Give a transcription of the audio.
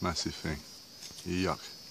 Massive thing. Yuck.